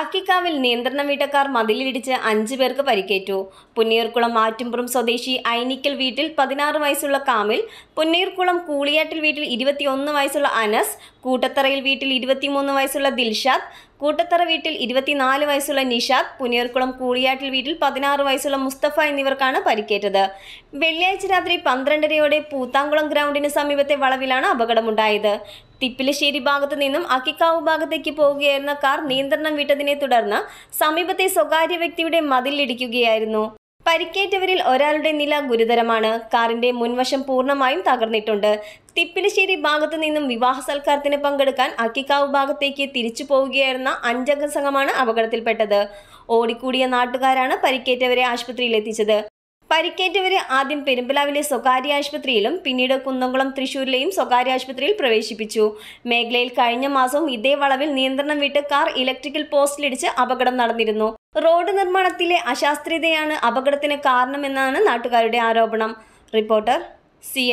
അക്കിക്കാവിൽ നിയന്ത്രണ വീട്ടക്കാർ മതിലിടിച്ച് അഞ്ചു പേർക്ക് പരിക്കേറ്റു. പുന്നീർകുളം ആറ്റുംപുറം സ്വദേശി ഐനിക്കൽ വീട്ടിൽ പതിനാറ് വയസ്സുള്ള കാമിൽ പുന്നീർകുളം കൂളിയാട്ടിൽ വീട്ടിൽ ഇരുപത്തിയൊന്ന് വയസ്സുള്ള അനസ് കൂട്ടത്തറയിൽ വീട്ടിൽ ഇരുപത്തിമൂന്ന് വയസ്സുള്ള ദിൽഷാദ് കൂട്ടത്തറ വീട്ടിൽ ഇരുപത്തിനാല് വയസ്സുള്ള നിഷാദ് പുനീർകുളം കൂളിയാട്ടിൽ വീട്ടിൽ പതിനാറ് വയസ്സുള്ള മുസ്തഫ എന്നിവർക്കാണ് പരിക്കേറ്റത്. വെള്ളിയാഴ്ച രാത്രി പന്ത്രണ്ടരയോടെ പൂത്താങ്കുളം ഗ്രൗണ്ടിന് സമീപത്തെ വളവിലാണ് അപകടമുണ്ടായത്. തിപ്പിലശ്ശേരി ഭാഗത്തു നിന്നും അക്കിക്കാവ് ഭാഗത്തേക്ക് പോവുകയായിരുന്ന കാർ നിയന്ത്രണം വിട്ടതിനെ തുടർന്ന് സമീപത്തെ സ്വകാര്യ വ്യക്തിയുടെ മതിലിടിക്കുകയായിരുന്നു പരിക്കേറ്റവരിൽ ഒരാളുടെ നില ഗുരുതരമാണ്. കാറിന്റെ മുൻവശം പൂർണമായും തകർന്നിട്ടുണ്ട്. തിപ്പിലശ്ശേരി ഭാഗത്തു നിന്നും വിവാഹ സൽക്കാരത്തിന് പങ്കെടുക്കാൻ അക്കിക്കാവ് ഭാഗത്തേക്ക് തിരിച്ചു പോവുകയായിരുന്ന അഞ്ചംഗ സംഘമാണ് അപകടത്തിൽപ്പെട്ടത്. ഓടിക്കൂടിയ നാട്ടുകാരാണ് പരിക്കേറ്റവരെ ആശുപത്രിയിൽ എത്തിച്ചത് പരിക്കേറ്റവരെ ആദ്യം പെരുമ്പലാവിലെ സ്വകാര്യ ആശുപത്രിയിലും പിന്നീട് കുന്നംകുളം തൃശൂരിലെയും സ്വകാര്യ ആശുപത്രിയിൽ പ്രവേശിപ്പിച്ചു. മേഖലയിൽ കഴിഞ്ഞ മാസവും ഇതേ വളവിൽ നിയന്ത്രണം വിട്ട് കാർ ഇലക്ട്രിക്കൽ പോസ്റ്റിലിടിച്ച് അപകടം നടന്നിരുന്നു. റോഡ് നിർമ്മാണത്തിലെ അശാസ്ത്രീയതയാണ് അപകടത്തിന് കാരണമെന്നാണ് നാട്ടുകാരുടെ ആരോപണം. Reporter C